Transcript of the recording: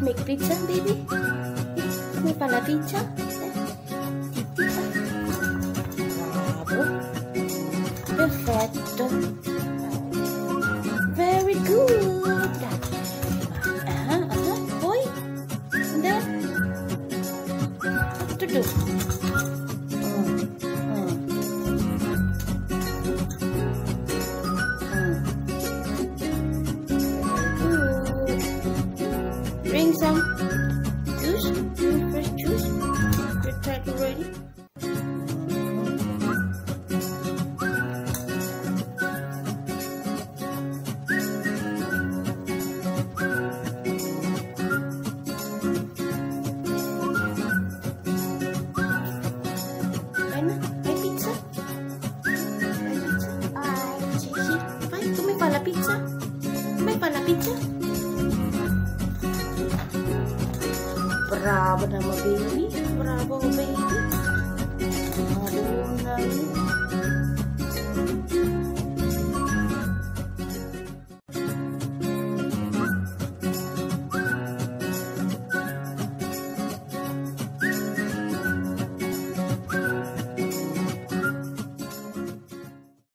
make pizza, baby? May pala pizza? Pizza? Bravo. Very good. Aha, aha. Boy. pizza? Come fa pizza? Bravo, bravo baby, bravo baby.